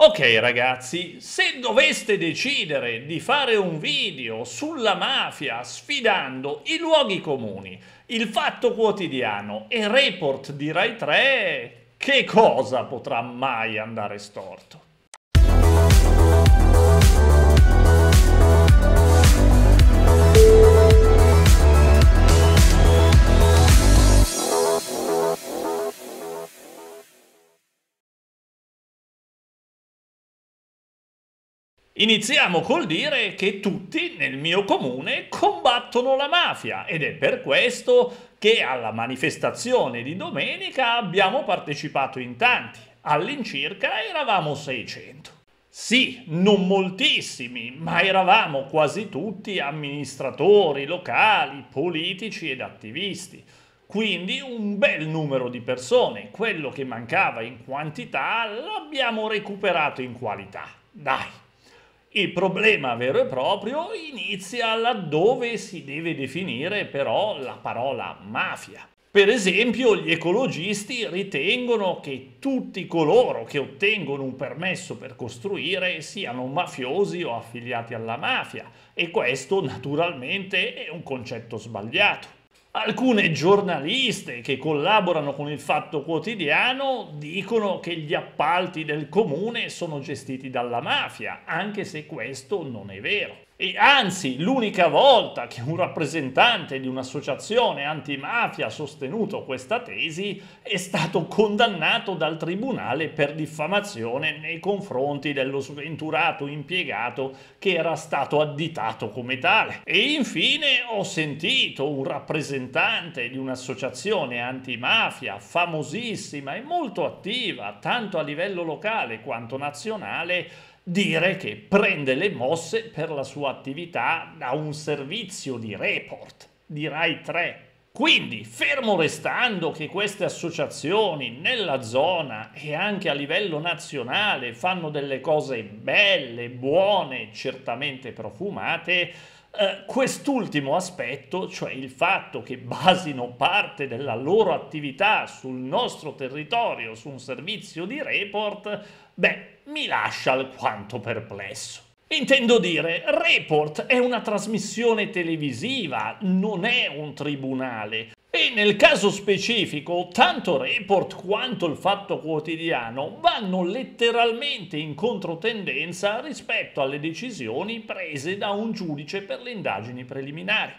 Ok ragazzi, se doveste decidere di fare un video sulla mafia sfidando i luoghi comuni, il fatto quotidiano e report di Rai 3, che cosa potrà mai andare storto? Iniziamo col dire che tutti nel mio comune combattono la mafia ed è per questo che alla manifestazione di domenica abbiamo partecipato in tanti. All'incirca eravamo 600. Sì, non moltissimi, ma eravamo quasi tutti amministratori locali, politici ed attivisti. Quindi un bel numero di persone. Quello che mancava in quantità l'abbiamo recuperato in qualità. Dai. Il problema vero e proprio inizia laddove si deve definire però la parola mafia. Per esempio, gli ecologisti ritengono che tutti coloro che ottengono un permesso per costruire siano mafiosi o affiliati alla mafia e questo naturalmente è un concetto sbagliato. Alcune giornaliste che collaborano con il Fatto Quotidiano dicono che gli appalti del comune sono gestiti dalla mafia, anche se questo non è vero. E anzi, l'unica volta che un rappresentante di un'associazione antimafia ha sostenuto questa tesi è stato condannato dal tribunale per diffamazione nei confronti dello sventurato impiegato che era stato additato come tale. E infine ho sentito un rappresentante di un'associazione antimafia famosissima e molto attiva, tanto a livello locale quanto nazionale, dire che prende le mosse per la sua attività da un servizio di report di Rai 3. Quindi, fermo restando che queste associazioni nella zona e anche a livello nazionale fanno delle cose belle, buone, certamente profumate, eh, quest'ultimo aspetto, cioè il fatto che basino parte della loro attività sul nostro territorio, su un servizio di report, beh, mi lascia alquanto perplesso. Intendo dire, Report è una trasmissione televisiva, non è un tribunale. E nel caso specifico, tanto Report quanto il Fatto Quotidiano vanno letteralmente in controtendenza rispetto alle decisioni prese da un giudice per le indagini preliminari.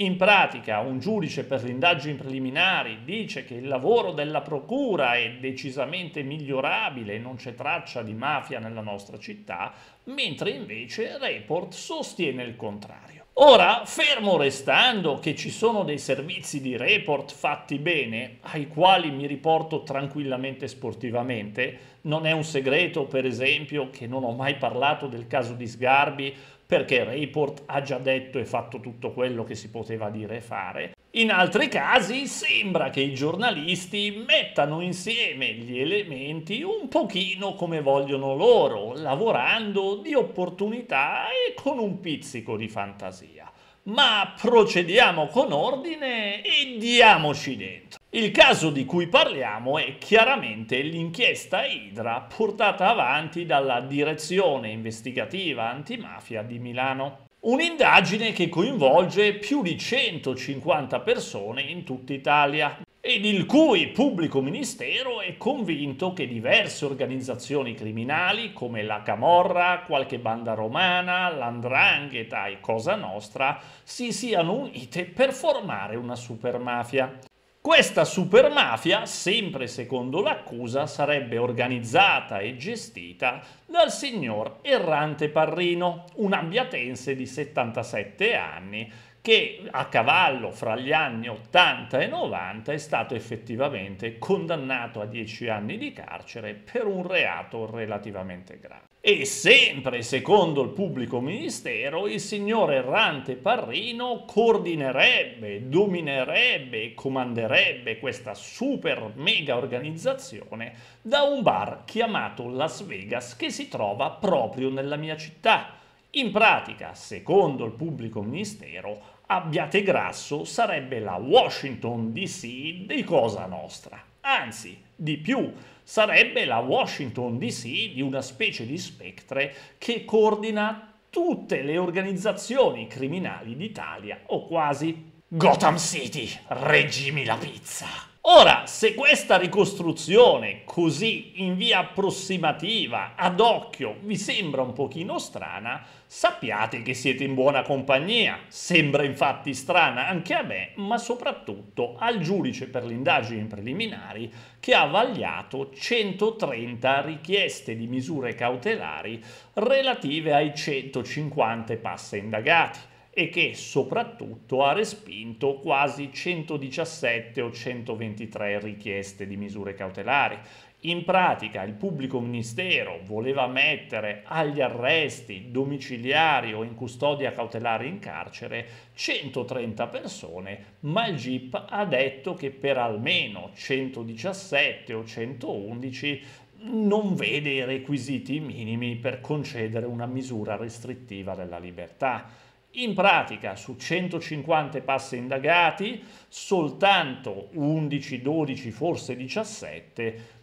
In pratica un giudice per le indagini preliminari dice che il lavoro della procura è decisamente migliorabile e non c'è traccia di mafia nella nostra città, mentre invece Report sostiene il contrario. Ora, fermo restando che ci sono dei servizi di report fatti bene, ai quali mi riporto tranquillamente sportivamente, non è un segreto, per esempio, che non ho mai parlato del caso di Sgarbi perché Report ha già detto e fatto tutto quello che si poteva dire e fare. In altri casi sembra che i giornalisti mettano insieme gli elementi un pochino come vogliono loro, lavorando di opportunità e con un pizzico di fantasia. Ma procediamo con ordine e diamoci dentro. Il caso di cui parliamo è chiaramente l'inchiesta Idra portata avanti dalla Direzione Investigativa Antimafia di Milano. Un'indagine che coinvolge più di 150 persone in tutta Italia ed il cui pubblico ministero è convinto che diverse organizzazioni criminali come la Camorra, qualche banda romana, l'Andrangheta e Cosa Nostra si siano unite per formare una supermafia. Questa supermafia, sempre secondo l'accusa, sarebbe organizzata e gestita dal signor Errante Parrino, un ambiatense di 77 anni che a cavallo fra gli anni 80 e 90 è stato effettivamente condannato a 10 anni di carcere per un reato relativamente grave. E sempre secondo il pubblico ministero, il signor errante Parrino coordinerebbe, dominerebbe e comanderebbe questa super mega organizzazione da un bar chiamato Las Vegas che si trova proprio nella mia città. In pratica, secondo il pubblico ministero, Abbiategrasso sarebbe la Washington DC di Cosa Nostra. Anzi, di più, sarebbe la Washington DC di una specie di spectre che coordina tutte le organizzazioni criminali d'Italia, o quasi. Gotham City, reggimi la pizza! Ora, se questa ricostruzione così in via approssimativa, ad occhio, vi sembra un pochino strana, sappiate che siete in buona compagnia. Sembra infatti strana anche a me, ma soprattutto al giudice per le indagini preliminari che ha vagliato 130 richieste di misure cautelari relative ai 150 passa indagati e che soprattutto ha respinto quasi 117 o 123 richieste di misure cautelari. In pratica il pubblico ministero voleva mettere agli arresti domiciliari o in custodia cautelare in carcere 130 persone, ma il GIP ha detto che per almeno 117 o 111 non vede i requisiti minimi per concedere una misura restrittiva della libertà. In pratica su 150 passi indagati, soltanto 11, 12, forse 17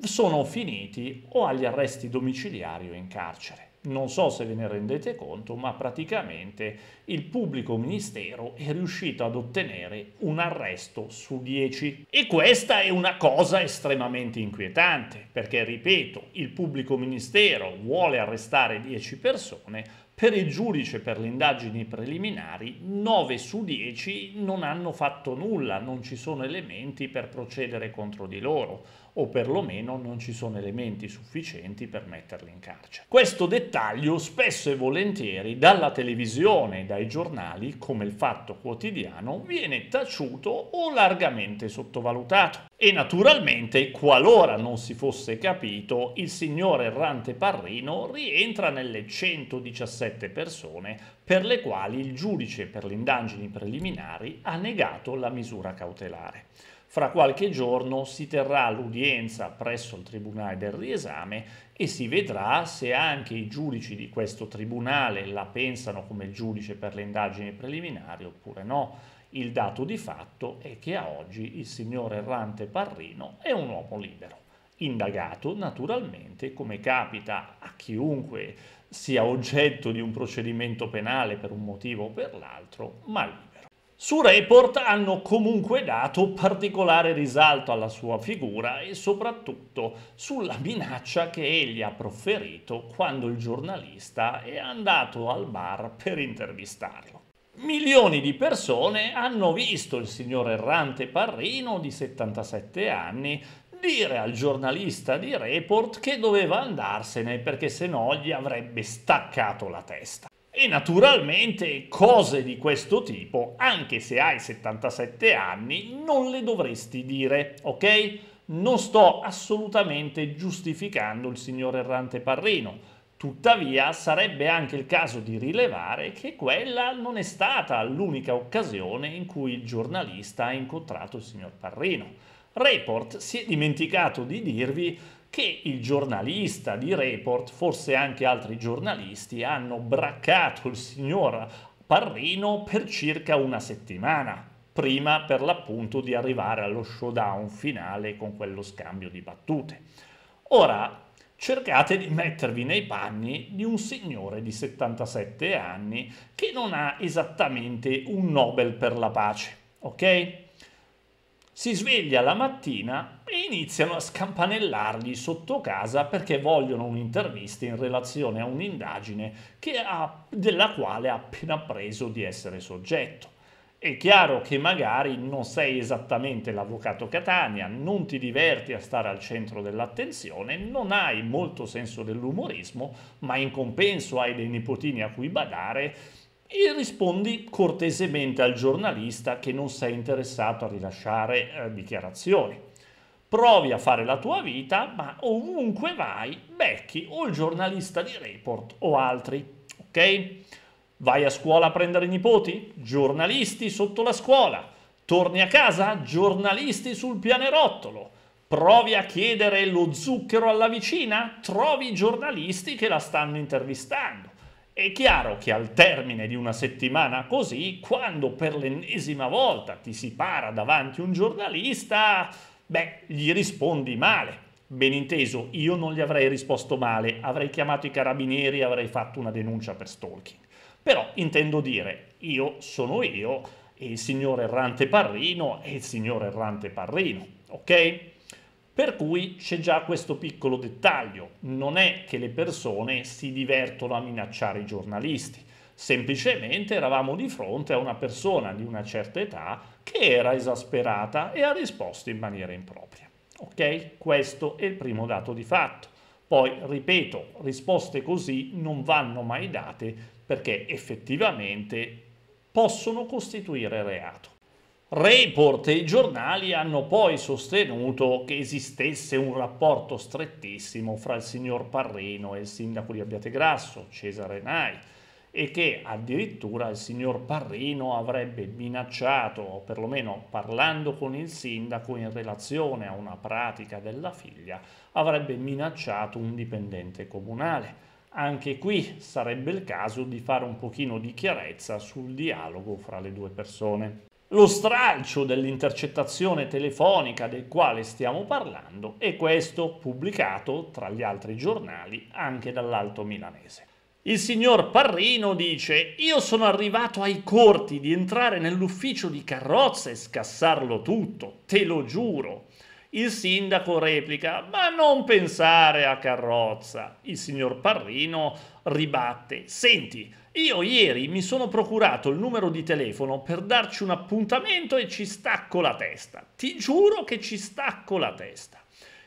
sono finiti o agli arresti domiciliari o in carcere. Non so se ve ne rendete conto, ma praticamente il pubblico ministero è riuscito ad ottenere un arresto su 10. E questa è una cosa estremamente inquietante, perché, ripeto, il pubblico ministero vuole arrestare 10 persone, per il giudice per le indagini preliminari 9 su 10 non hanno fatto nulla, non ci sono elementi per procedere contro di loro o perlomeno non ci sono elementi sufficienti per metterli in carcere. Questo dettaglio spesso e volentieri dalla televisione e dai giornali, come il Fatto Quotidiano, viene taciuto o largamente sottovalutato. E naturalmente, qualora non si fosse capito, il signor Errante Parrino rientra nelle 117 persone per le quali il giudice per le indagini preliminari ha negato la misura cautelare. Fra qualche giorno si terrà l'udienza presso il Tribunale del riesame e si vedrà se anche i giudici di questo tribunale la pensano come il giudice per le indagini preliminari oppure no. Il dato di fatto è che a oggi il signor Errante Parrino è un uomo libero, indagato naturalmente come capita a chiunque sia oggetto di un procedimento penale per un motivo o per l'altro, ma libero. Su Report hanno comunque dato particolare risalto alla sua figura e soprattutto sulla minaccia che egli ha proferito quando il giornalista è andato al bar per intervistarlo. Milioni di persone hanno visto il signor errante Parrino di 77 anni dire al giornalista di Report che doveva andarsene perché se no gli avrebbe staccato la testa. E naturalmente cose di questo tipo, anche se hai 77 anni, non le dovresti dire, ok? Non sto assolutamente giustificando il signor Errante Parrino. Tuttavia sarebbe anche il caso di rilevare che quella non è stata l'unica occasione in cui il giornalista ha incontrato il signor Parrino. Report si è dimenticato di dirvi che il giornalista di Report, forse anche altri giornalisti, hanno braccato il signor Parrino per circa una settimana, prima per l'appunto di arrivare allo showdown finale con quello scambio di battute. Ora, cercate di mettervi nei panni di un signore di 77 anni che non ha esattamente un Nobel per la pace, ok? Si sveglia la mattina e iniziano a scampanellargli sotto casa perché vogliono un'intervista in relazione a un'indagine ha, della quale ha appena preso di essere soggetto. È chiaro che magari non sei esattamente l'avvocato Catania, non ti diverti a stare al centro dell'attenzione, non hai molto senso dell'umorismo, ma in compenso hai dei nipotini a cui badare e rispondi cortesemente al giornalista che non sei interessato a rilasciare eh, dichiarazioni. Provi a fare la tua vita, ma ovunque vai becchi o il giornalista di report o altri, ok? Vai a scuola a prendere i nipoti? Giornalisti sotto la scuola. Torni a casa? Giornalisti sul pianerottolo. Provi a chiedere lo zucchero alla vicina? Trovi giornalisti che la stanno intervistando. È chiaro che al termine di una settimana così, quando per l'ennesima volta ti si para davanti un giornalista, beh, gli rispondi male. Ben inteso, io non gli avrei risposto male, avrei chiamato i carabinieri avrei fatto una denuncia per stalking. Però intendo dire, io sono io e il signor errante Parrino è il signor errante Parrino, ok? Per cui c'è già questo piccolo dettaglio, non è che le persone si divertono a minacciare i giornalisti, semplicemente eravamo di fronte a una persona di una certa età che era esasperata e ha risposto in maniera impropria. Ok? Questo è il primo dato di fatto. Poi, ripeto, risposte così non vanno mai date perché effettivamente possono costituire reato. Report e i giornali hanno poi sostenuto che esistesse un rapporto strettissimo fra il signor Parrino e il sindaco di Abbiategrasso, Cesare Nai, e che addirittura il signor Parrino avrebbe minacciato, o perlomeno parlando con il sindaco in relazione a una pratica della figlia, avrebbe minacciato un dipendente comunale. Anche qui sarebbe il caso di fare un pochino di chiarezza sul dialogo fra le due persone. Lo stralcio dell'intercettazione telefonica del quale stiamo parlando è questo pubblicato tra gli altri giornali anche dall'Alto Milanese. Il signor Parrino dice: Io sono arrivato ai corti di entrare nell'ufficio di carrozza e scassarlo tutto, te lo giuro. Il sindaco replica: Ma non pensare a carrozza. Il signor Parrino ribatte: Senti, io ieri mi sono procurato il numero di telefono per darci un appuntamento e ci stacco la testa. Ti giuro che ci stacco la testa.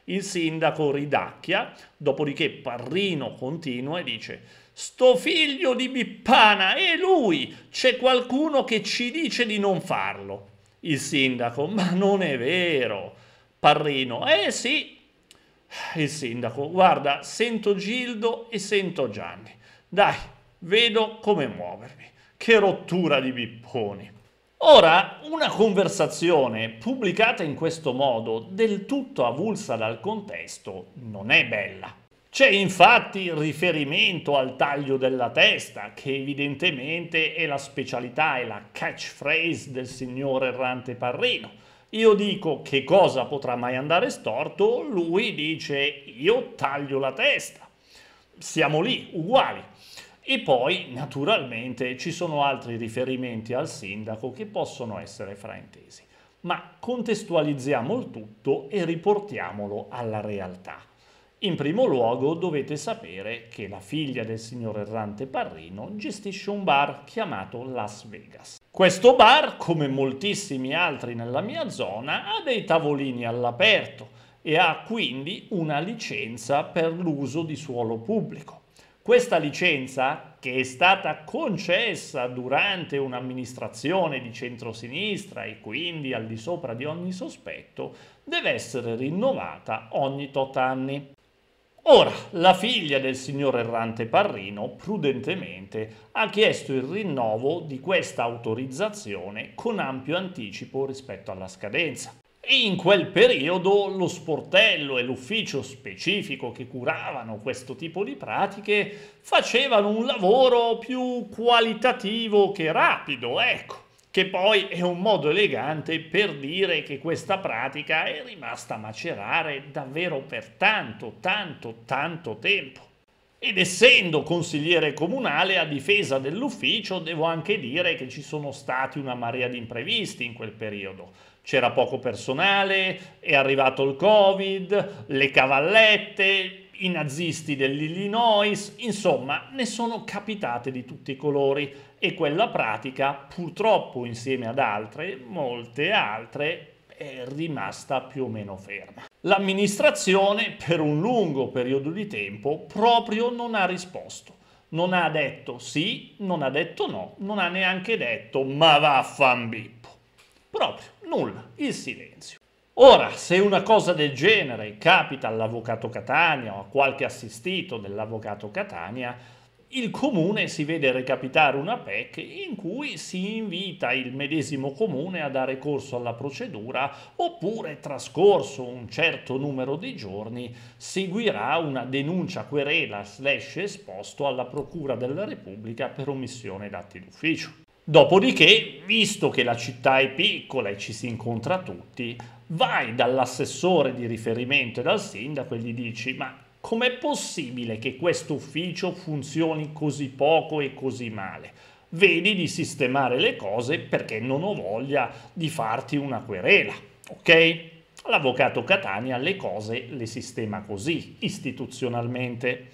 Il sindaco ridacchia, dopodiché Parrino continua e dice Sto figlio di Bippana è lui! C'è qualcuno che ci dice di non farlo. Il sindaco, ma non è vero. Parrino, eh sì. Il sindaco, guarda, sento Gildo e sento Gianni. Dai, vedo come muovermi. Che rottura di bipponi. Ora, una conversazione pubblicata in questo modo, del tutto avulsa dal contesto, non è bella. C'è infatti riferimento al taglio della testa, che evidentemente è la specialità e la catchphrase del signor errante Parrino. Io dico che cosa potrà mai andare storto, lui dice io taglio la testa. Siamo lì, uguali. E poi, naturalmente, ci sono altri riferimenti al sindaco che possono essere fraintesi. Ma contestualizziamo il tutto e riportiamolo alla realtà. In primo luogo dovete sapere che la figlia del signor errante Parrino gestisce un bar chiamato Las Vegas. Questo bar, come moltissimi altri nella mia zona, ha dei tavolini all'aperto e ha quindi una licenza per l'uso di suolo pubblico. Questa licenza, che è stata concessa durante un'amministrazione di centrosinistra e quindi al di sopra di ogni sospetto, deve essere rinnovata ogni tot anni. Ora, la figlia del signor errante Parrino prudentemente ha chiesto il rinnovo di questa autorizzazione con ampio anticipo rispetto alla scadenza. In quel periodo lo sportello e l'ufficio specifico che curavano questo tipo di pratiche facevano un lavoro più qualitativo che rapido, ecco, che poi è un modo elegante per dire che questa pratica è rimasta a macerare davvero per tanto, tanto, tanto tempo. Ed essendo consigliere comunale a difesa dell'ufficio, devo anche dire che ci sono stati una marea di imprevisti in quel periodo c'era poco personale, è arrivato il Covid, le cavallette, i nazisti dell'Illinois, insomma, ne sono capitate di tutti i colori e quella pratica, purtroppo insieme ad altre, molte altre, è rimasta più o meno ferma. L'amministrazione per un lungo periodo di tempo proprio non ha risposto. Non ha detto sì, non ha detto no, non ha neanche detto ma vaffanbippo. Proprio nulla, il silenzio. Ora, se una cosa del genere capita all'avvocato Catania o a qualche assistito dell'avvocato Catania, il comune si vede recapitare una PEC in cui si invita il medesimo comune a dare corso alla procedura oppure trascorso un certo numero di giorni seguirà una denuncia querela slash esposto alla Procura della Repubblica per omissione d'atti d'ufficio. Dopodiché, visto che la città è piccola e ci si incontra tutti, vai dall'assessore di riferimento e dal sindaco e gli dici ma com'è possibile che questo ufficio funzioni così poco e così male? Vedi di sistemare le cose perché non ho voglia di farti una querela, ok? L'avvocato Catania le cose le sistema così, istituzionalmente.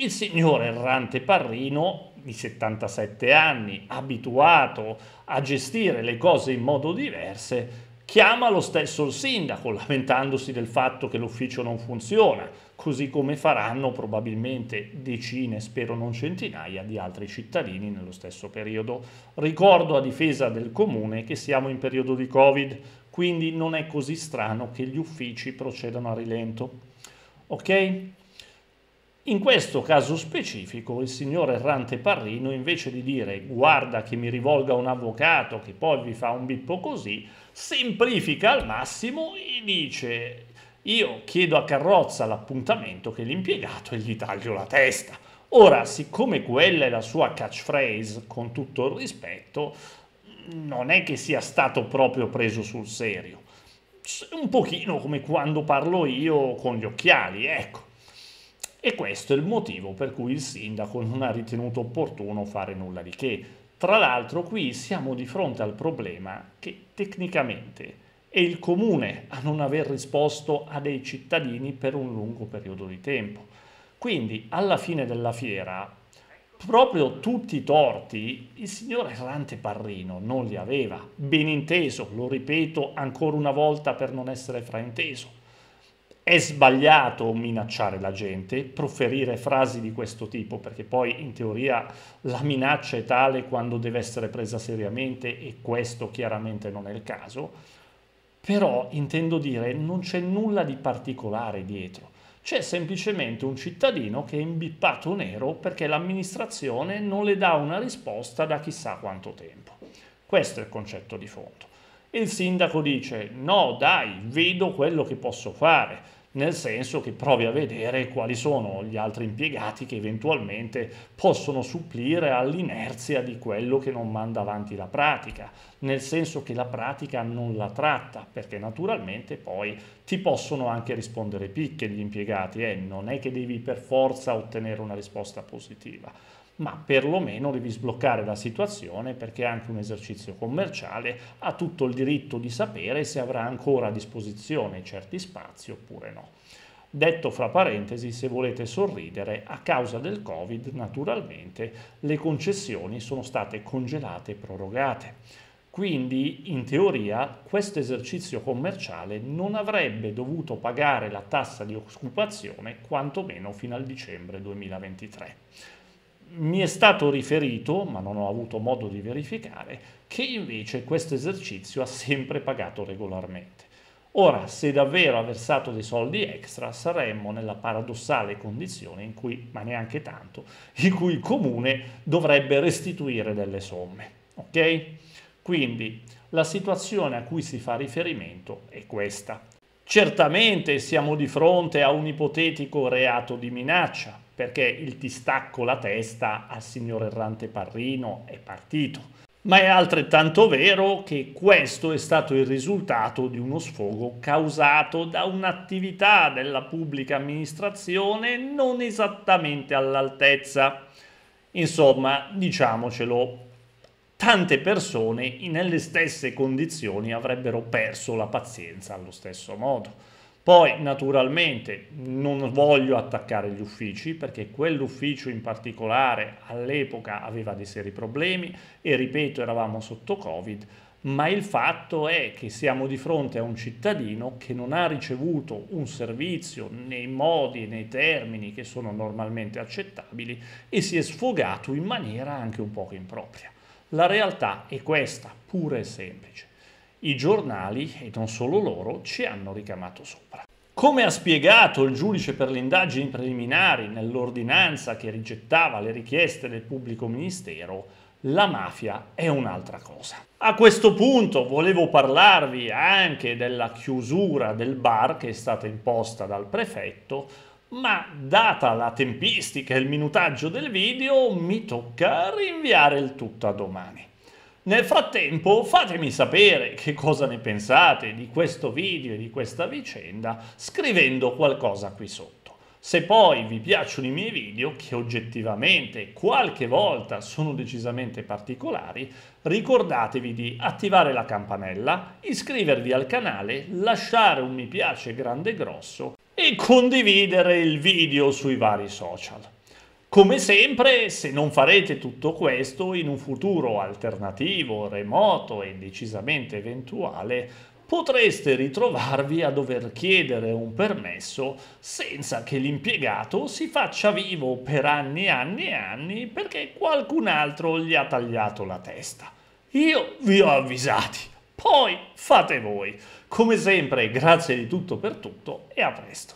Il signor Errante Parrino, di 77 anni, abituato a gestire le cose in modo diverso, chiama lo stesso il sindaco lamentandosi del fatto che l'ufficio non funziona, così come faranno probabilmente decine, spero non centinaia, di altri cittadini nello stesso periodo. Ricordo a difesa del comune che siamo in periodo di Covid, quindi non è così strano che gli uffici procedano a rilento. Ok? In questo caso specifico il signor Errante Parrino invece di dire guarda che mi rivolga un avvocato che poi vi fa un bippo così, semplifica al massimo e dice io chiedo a carrozza l'appuntamento che l'impiegato e gli taglio la testa. Ora, siccome quella è la sua catchphrase, con tutto il rispetto, non è che sia stato proprio preso sul serio. Un pochino come quando parlo io con gli occhiali, ecco. E questo è il motivo per cui il sindaco non ha ritenuto opportuno fare nulla di che. Tra l'altro qui siamo di fronte al problema che tecnicamente è il comune a non aver risposto a dei cittadini per un lungo periodo di tempo. Quindi alla fine della fiera, proprio tutti i torti, il signor Errante Parrino non li aveva, ben inteso, lo ripeto ancora una volta per non essere frainteso è sbagliato minacciare la gente, proferire frasi di questo tipo, perché poi in teoria la minaccia è tale quando deve essere presa seriamente e questo chiaramente non è il caso, però intendo dire non c'è nulla di particolare dietro. C'è semplicemente un cittadino che è imbippato nero perché l'amministrazione non le dà una risposta da chissà quanto tempo. Questo è il concetto di fondo. Il sindaco dice no dai, vedo quello che posso fare nel senso che provi a vedere quali sono gli altri impiegati che eventualmente possono supplire all'inerzia di quello che non manda avanti la pratica, nel senso che la pratica non la tratta, perché naturalmente poi ti possono anche rispondere picche gli impiegati, eh? non è che devi per forza ottenere una risposta positiva ma perlomeno devi sbloccare la situazione perché anche un esercizio commerciale ha tutto il diritto di sapere se avrà ancora a disposizione certi spazi oppure no. Detto fra parentesi, se volete sorridere, a causa del Covid naturalmente le concessioni sono state congelate e prorogate. Quindi, in teoria, questo esercizio commerciale non avrebbe dovuto pagare la tassa di occupazione quantomeno fino al dicembre 2023 mi è stato riferito, ma non ho avuto modo di verificare, che invece questo esercizio ha sempre pagato regolarmente. Ora, se davvero ha versato dei soldi extra, saremmo nella paradossale condizione in cui, ma neanche tanto, in cui il comune dovrebbe restituire delle somme. Ok? Quindi la situazione a cui si fa riferimento è questa. Certamente siamo di fronte a un ipotetico reato di minaccia, perché il ti stacco la testa al signor Errante Parrino è partito. Ma è altrettanto vero che questo è stato il risultato di uno sfogo causato da un'attività della pubblica amministrazione non esattamente all'altezza. Insomma, diciamocelo, tante persone nelle stesse condizioni avrebbero perso la pazienza allo stesso modo. Poi naturalmente non voglio attaccare gli uffici perché quell'ufficio in particolare all'epoca aveva dei seri problemi e ripeto eravamo sotto Covid, ma il fatto è che siamo di fronte a un cittadino che non ha ricevuto un servizio nei modi e nei termini che sono normalmente accettabili e si è sfogato in maniera anche un poco impropria. La realtà è questa, pura e semplice i giornali, e non solo loro, ci hanno ricamato sopra. Come ha spiegato il giudice per le indagini preliminari nell'ordinanza che rigettava le richieste del pubblico ministero, la mafia è un'altra cosa. A questo punto volevo parlarvi anche della chiusura del bar che è stata imposta dal prefetto, ma data la tempistica e il minutaggio del video mi tocca rinviare il tutto a domani. Nel frattempo fatemi sapere che cosa ne pensate di questo video e di questa vicenda scrivendo qualcosa qui sotto. Se poi vi piacciono i miei video, che oggettivamente qualche volta sono decisamente particolari, ricordatevi di attivare la campanella, iscrivervi al canale, lasciare un mi piace grande e grosso e condividere il video sui vari social. Come sempre, se non farete tutto questo, in un futuro alternativo, remoto e decisamente eventuale, potreste ritrovarvi a dover chiedere un permesso senza che l'impiegato si faccia vivo per anni e anni e anni perché qualcun altro gli ha tagliato la testa. Io vi ho avvisati, poi fate voi. Come sempre, grazie di tutto per tutto e a presto.